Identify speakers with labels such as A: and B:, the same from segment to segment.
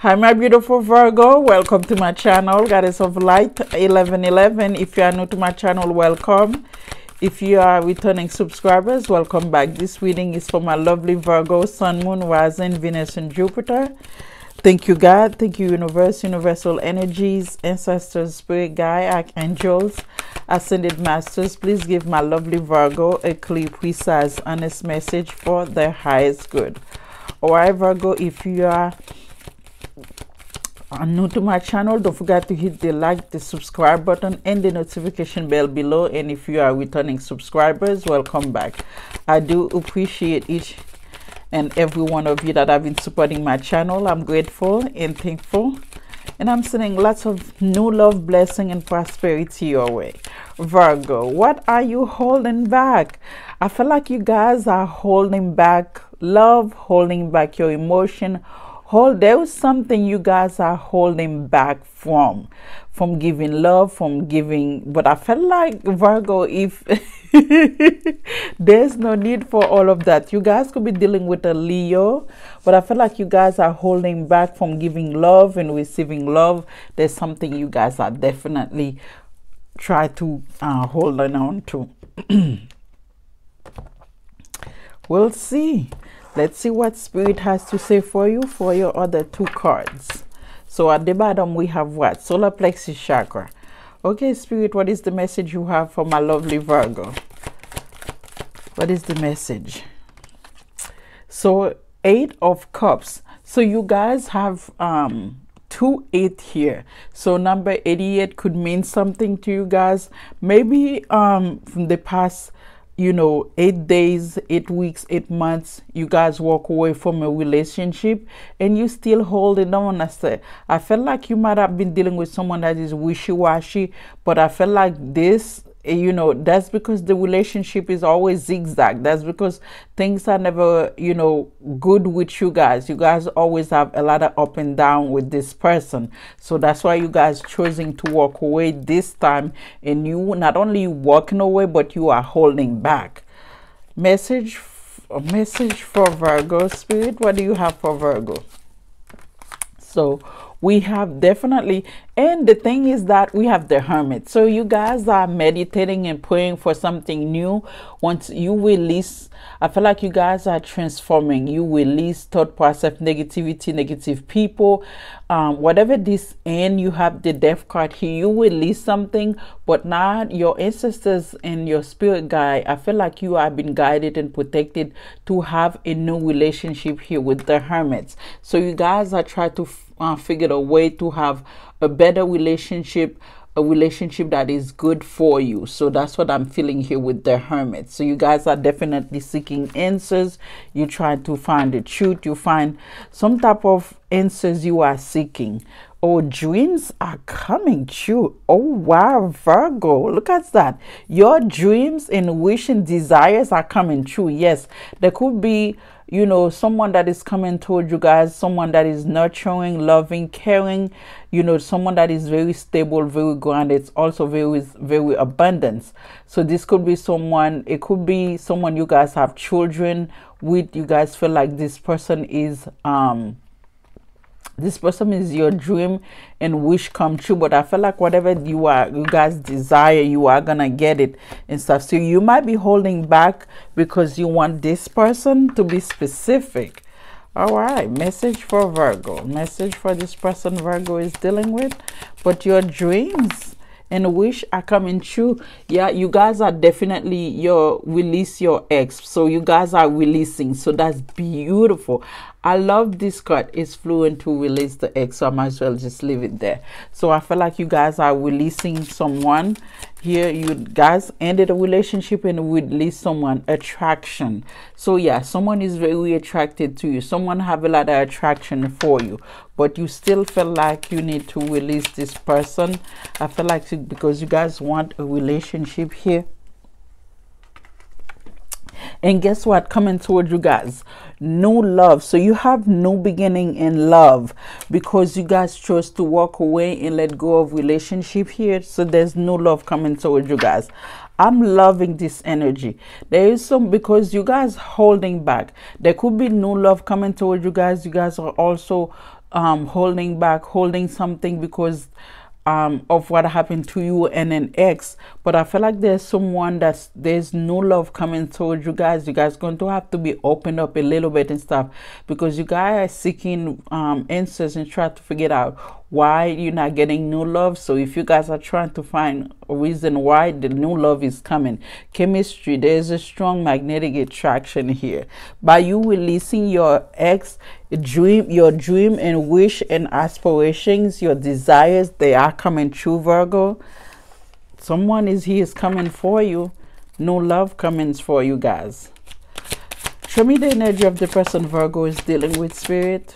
A: Hi, my beautiful Virgo. Welcome to my channel, Goddess of Life 1111. If you are new to my channel, welcome. If you are returning subscribers, welcome back. This reading is for my lovely Virgo, Sun, Moon, Rising, Venus, and Jupiter. Thank you, God. Thank you, Universe, Universal Energies, Ancestors, Spirit Guide, Archangels, Ascended Masters. Please give my lovely Virgo a clear, precise, honest message for their highest good. Alright, Virgo, if you are are new to my channel don't forget to hit the like the subscribe button and the notification bell below. And if you are returning subscribers welcome back. I do appreciate each and every one of you that have been supporting my channel. I'm grateful and thankful. And i'm sending lots of new love blessing and prosperity your way. Virgo what are you holding back? I feel like you guys are holding back love holding back your emotion hold there is something you guys are holding back from from giving love from giving but i felt like virgo if there's no need for all of that. You guys could be dealing with a leo but i feel like you guys are holding back from giving love and receiving love. There's something you guys are definitely try to uh, hold on to. We'll see Let's see what Spirit has to say for you for your other two cards. So at the bottom we have what? Solar plexus chakra. Okay, Spirit, what is the message you have for my lovely Virgo? What is the message? So eight of cups. So you guys have um two eight here so number 88 could mean something to you guys maybe um from the past you know, eight days, eight weeks, eight months, you guys walk away from a relationship and you still holding on. I said, I felt like you might have been dealing with someone that is wishy washy, but I felt like this Eh, you know that's because the relationship is always zigzag. That's because things are never you know good with you guys. You guys always have a lot of up and down with this person. So that's why you guys choosing to walk away this time. And you not only walking away but you are holding back. Message a message for virgo spirit. What do you have for virgo? So we have definitely and the thing is that we have the hermit. So you guys are meditating and praying for something new. Once you release i feel like you guys are transforming. You release thought process negativity negative people um, whatever this and you have the death card here you release something but not your ancestors and your spirit guide. I feel like you have been guided and protected to have a new relationship here with the hermits. So you guys are trying to uh, figured a way to have a better relationship a relationship that is good for you. So that's what I'm feeling here with the hermit. So you guys are definitely seeking answers. You try to find the truth. You find some type of answers you are seeking. Oh, dreams are coming true. Oh, wow, Virgo. Look at that. Your dreams and wish and desires are coming true. Yes, there could be you know, someone that is coming toward you guys, someone that is nurturing, loving, caring, you know, someone that is very stable, very grounded, it's also very, very abundant. So this could be someone, it could be someone you guys have children with, you guys feel like this person is, um, this person is your dream and wish come true but i feel like whatever you are you guys desire you are gonna get it and stuff. So you might be holding back because you want this person to be specific. All right message for virgo. Message for this person virgo is dealing with but your dreams and wish are coming true. Yeah you guys are definitely your release your ex. So you guys are releasing. So that's beautiful I love this card. It's fluent to release the egg, so I might as well just leave it there. So I feel like you guys are releasing someone here. You guys ended a relationship and would release someone attraction. So yeah, someone is very attracted to you. Someone have a lot of attraction for you, but you still feel like you need to release this person. I feel like because you guys want a relationship here and guess what? Coming toward you guys. No love. So you have no beginning in love because you guys chose to walk away and let go of relationship here. So there's no love coming toward you guys. I'm loving this energy. There is some because you guys holding back. There could be no love coming toward you guys. You guys are also um, holding back, holding something because um, of what happened to you and an ex, but I feel like there's someone that's there's no love coming towards you guys. You guys going to have to be opened up a little bit and stuff because you guys are seeking um, answers and try to figure out why you're not getting new love. So if you guys are trying to find a reason why the new love is coming, chemistry, there's a strong magnetic attraction here. By you releasing your ex dream, your dream and wish and aspirations, your desires, they are coming true, Virgo. Someone is here is coming for you. No love coming for you guys. Show me the energy of the person Virgo is dealing with, Spirit.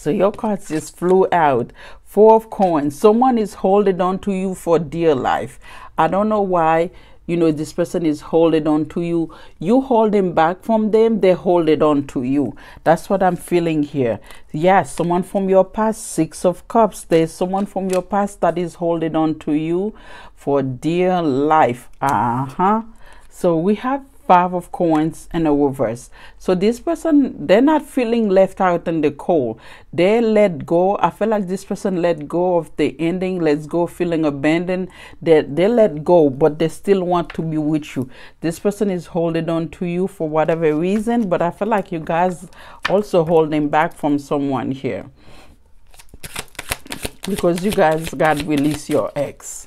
A: So your cards just flew out. Four of coins. Someone is holding on to you for dear life. I don't know why you know this person is holding on to you you hold holding back from them they hold it on to you that's what i'm feeling here yes someone from your past six of cups there's someone from your past that is holding on to you for dear life uh-huh so we have five of coins and a reverse. So this person they're not feeling left out in the cold. They let go. I feel like this person let go of the ending let's go feeling abandoned. They, they let go but they still want to be with you. This person is holding on to you for whatever reason but i feel like you guys also holding back from someone here. Because you guys got release your ex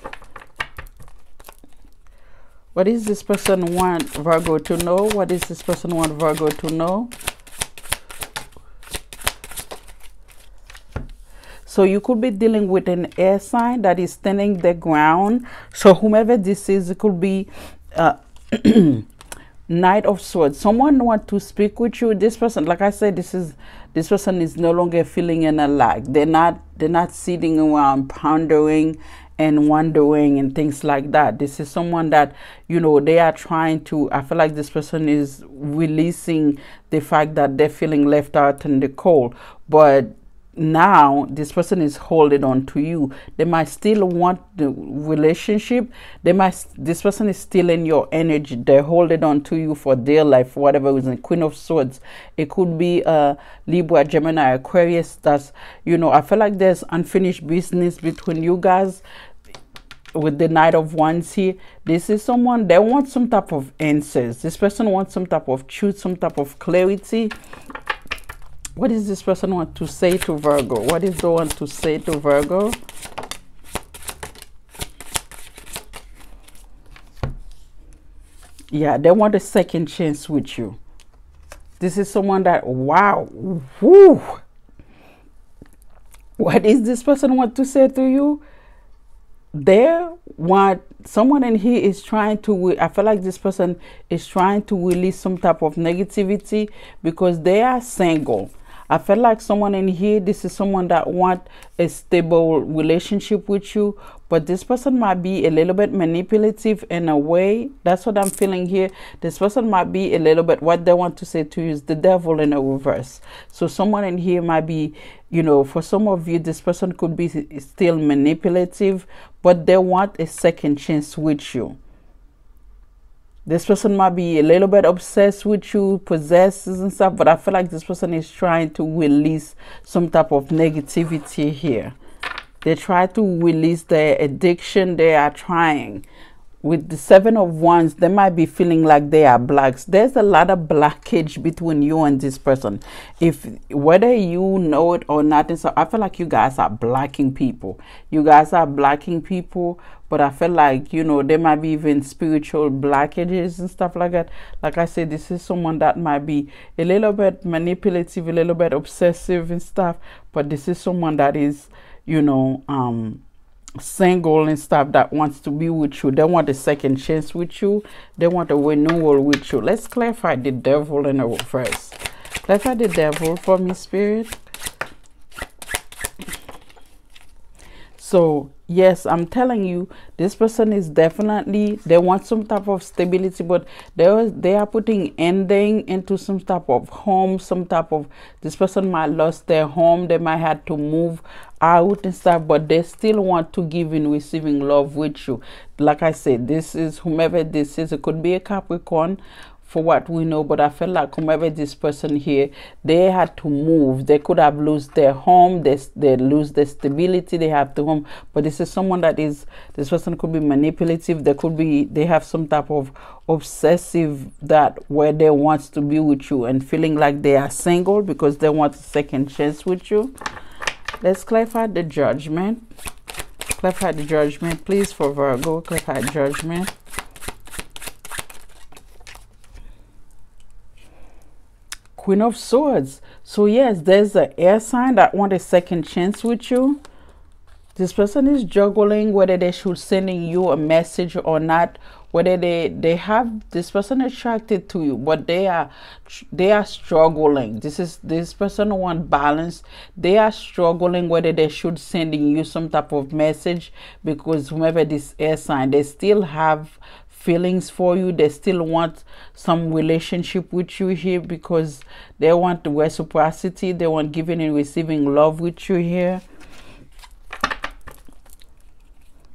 A: what is this person want Virgo to know? What is this person want Virgo to know? So you could be dealing with an air sign that is standing the ground. So whomever this is, it could be uh, Knight of Swords. Someone want to speak with you. This person, like I said, this is this person is no longer feeling in a lag. They're not they're not sitting around pondering and wondering and things like that. This is someone that, you know, they are trying to, I feel like this person is releasing the fact that they're feeling left out in the cold. But now this person is holding on to you. They might still want the relationship. They might this person is still in your energy. They're holding on to you for their life for whatever reason. Queen of swords. It could be a libra gemini aquarius. That's you know i feel like there's unfinished business between you guys with the knight of wands here. This is someone they want some type of answers. This person wants some type of truth some type of clarity what does this person want to say to Virgo? What is the one to say to Virgo? Yeah, they want a second chance with you. This is someone that, wow, whoo. What is this person want to say to you? They want someone in here is trying to i feel like this person is trying to release some type of negativity because they are single I feel like someone in here, this is someone that want a stable relationship with you, but this person might be a little bit manipulative in a way. That's what I'm feeling here. This person might be a little bit, what they want to say to you is the devil in a reverse. So someone in here might be, you know, for some of you, this person could be still manipulative, but they want a second chance with you. This person might be a little bit obsessed with you, possesses and stuff, but I feel like this person is trying to release some type of negativity here. They try to release their addiction. They are trying with the seven of wands they might be feeling like they are blacks. There's a lot of blockage between you and this person. If whether you know it or not and so i feel like you guys are blocking people. You guys are blocking people but i feel like you know there might be even spiritual blockages and stuff like that. Like i said this is someone that might be a little bit manipulative a little bit obsessive and stuff but this is someone that is you know um single and stuff that wants to be with you they want a second chance with you they want a renewal with you. Let's clarify the devil in the reverse. Clarify the devil for me spirit so yes i'm telling you this person is definitely they want some type of stability but they they are putting ending into some type of home some type of this person might lost their home they might have to move out and stuff but they still want to give and receiving love with you. Like i said this is whomever this is it could be a capricorn for what we know but i felt like whomever this person here they had to move. They could have lost their home they, they lose their stability they have to home. But this is someone that is this person could be manipulative. They could be they have some type of obsessive that where they want to be with you and feeling like they are single because they want a second chance with you. Let's clarify the judgment. Clarify the judgment please for virgo. Clarify judgment Queen of Swords. So yes, there's an air sign that want a second chance with you. This person is juggling whether they should sending you a message or not. Whether they they have this person attracted to you, but they are they are struggling. This is this person want balance. They are struggling whether they should sending you some type of message because whomever this air sign, they still have feelings for you they still want some relationship with you here because they want reciprocity they want giving and receiving love with you here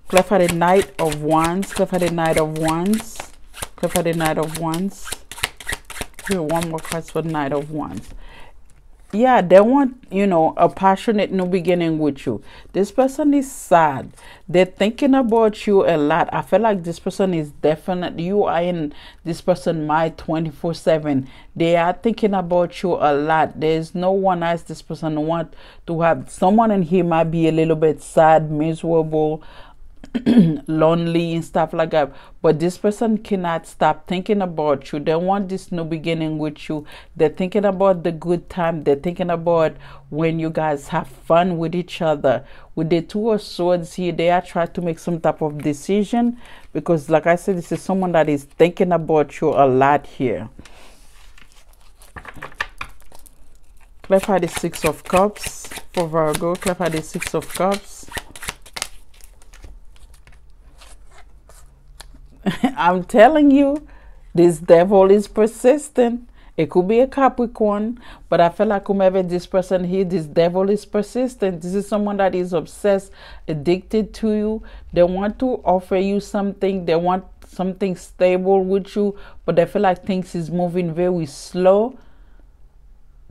A: Clap for the Knight of Wands. Clap for the Knight of Wands. Clap for the Knight of Wands. Here, one more card for the Knight of Wands yeah they want you know a passionate new beginning with you. This person is sad. They're thinking about you a lot. I feel like this person is definitely you are in this person mind 24 7 they are thinking about you a lot. There's no one else this person want to have. Someone in here might be a little bit sad miserable lonely and stuff like that. But this person cannot stop thinking about you. They want this new beginning with you. They're thinking about the good time. They're thinking about when you guys have fun with each other. With the two of swords here they are trying to make some type of decision because like i said this is someone that is thinking about you a lot here. Clarify the six of cups for virgo. Clarify the six of cups I'm telling you, this devil is persistent. It could be a Capricorn, but I feel like whomever this person here, this devil is persistent. This is someone that is obsessed, addicted to you. They want to offer you something. They want something stable with you, but they feel like things is moving very slow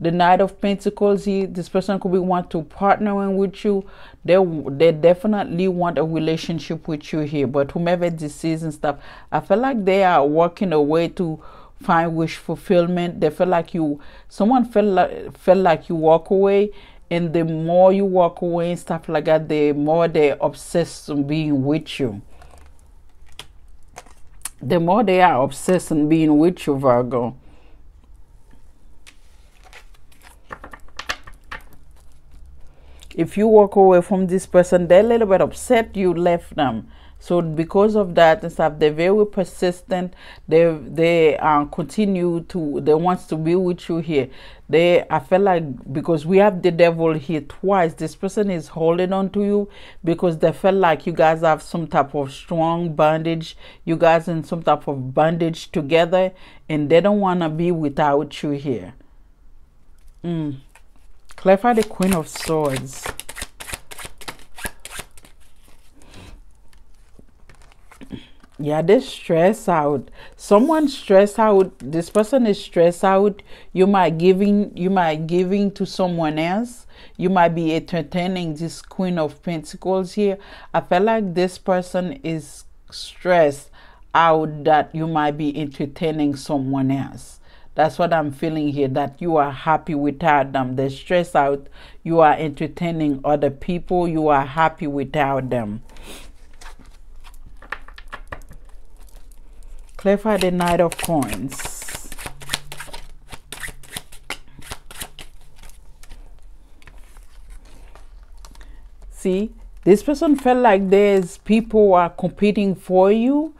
A: the knight of pentacles here this person could be want to partnering with you. They they definitely want a relationship with you here but whomever this is and stuff i feel like they are working a way to find wish fulfillment. They feel like you someone felt like felt like you walk away and the more you walk away and stuff like that the more they're obsessed being with you. The more they are obsessed on being with you virgo if you walk away from this person, they're a little bit upset you left them. So because of that and stuff, they're very persistent. They they uh, continue to they wants to be with you here. They I feel like because we have the devil here twice, this person is holding on to you because they feel like you guys have some type of strong bondage. You guys in some type of bondage together, and they don't want to be without you here. Mm. Clarify the Queen of Swords. Yeah, they stress out. Someone stress out. This person is stressed out. You might giving you might giving to someone else. You might be entertaining this Queen of Pentacles here. I feel like this person is stressed out that you might be entertaining someone else. That's what I'm feeling here that you are happy without them. They stress out. You are entertaining other people. You are happy without them. Clarify the Knight of Coins. See, this person felt like there's people are competing for you.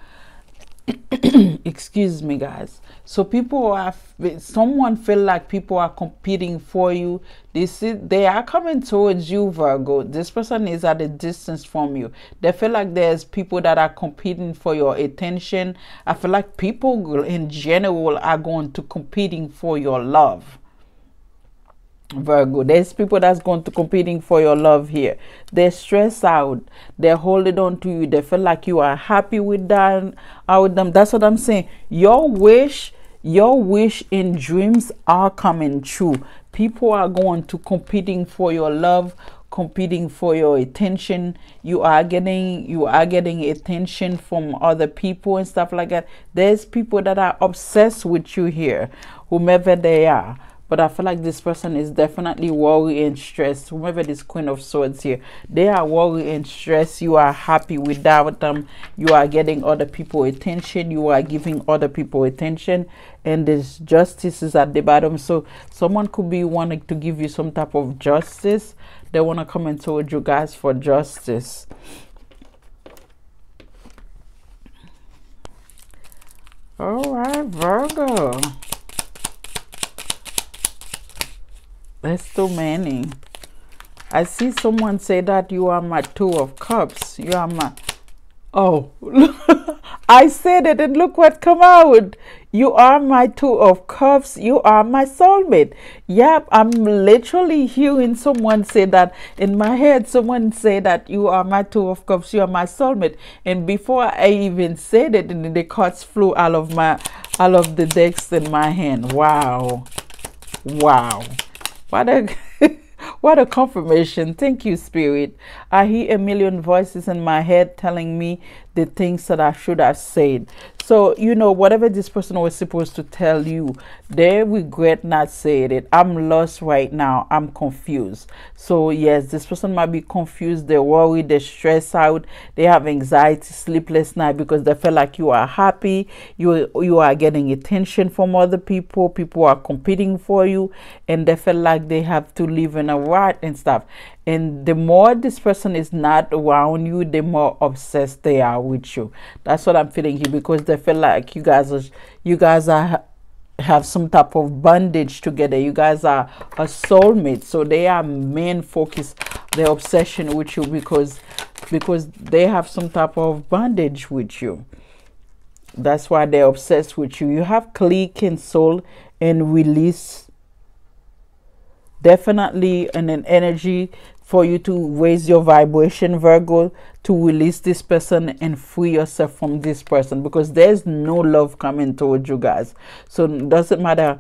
A: Excuse me, guys so people are, someone feel like people are competing for you. They see, they are coming towards you, Virgo. This person is at a distance from you. They feel like there's people that are competing for your attention. I feel like people in general are going to competing for your love. Virgo, there's people that's going to competing for your love here. They're stressed out. They're holding on to you. They feel like you are happy with that, out with them. That's what I'm saying. Your wish your wish and dreams are coming true people are going to competing for your love competing for your attention you are getting you are getting attention from other people and stuff like that there's people that are obsessed with you here whomever they are but I feel like this person is definitely worried and stressed. Whoever this Queen of Swords here, they are worried and stressed. You are happy without them. You are getting other people attention. You are giving other people attention. And this justice is at the bottom. So someone could be wanting to give you some type of justice. They want to come and told you guys for justice. All right, Virgo. That's too many. I see someone say that you are my two of cups. You are my. Oh, I said it and look what come out. You are my two of cups. You are my soulmate. Yep, I'm literally hearing someone say that in my head. Someone say that you are my two of cups. You are my soulmate. And before I even said it, the cards flew out of my, out of the decks in my hand. Wow, wow. What a what a confirmation. Thank you, Spirit. I hear a million voices in my head telling me the things that I should have said. So, you know, whatever this person was supposed to tell you, they regret not saying it. I'm lost right now. I'm confused. So, yes, this person might be confused. They're worried. They're stressed out. They have anxiety, sleepless night because they feel like you are happy. You, you are getting attention from other people. People are competing for you. And they feel like they have to live in a rut and stuff. And the more this person is not around you, the more obsessed they are with you. That's what I'm feeling here because they feel like you guys are, you guys are have some type of bondage together. You guys are a soulmate, so they are main focus, their obsession with you because because they have some type of bondage with you. That's why they're obsessed with you. You have click and soul and release definitely in an energy for you to raise your vibration, Virgo, to release this person and free yourself from this person because there's no love coming towards you guys. So it doesn't matter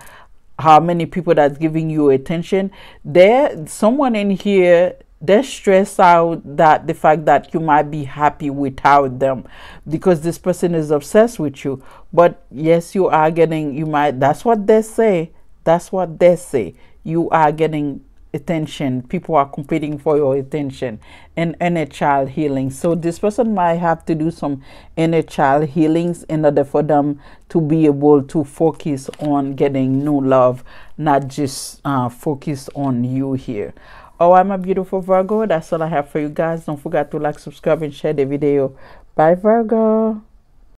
A: how many people that's giving you attention. There, someone in here they're stressed out that the fact that you might be happy without them because this person is obsessed with you but yes you are getting you might that's what they say that's what they say you are getting attention. People are competing for your attention. And inner child healing. So this person might have to do some inner child healings in order for them to be able to focus on getting new love not just uh, focus on you here. Oh i'm a beautiful virgo that's all i have for you guys. Don't forget to like subscribe and share the video. Bye virgo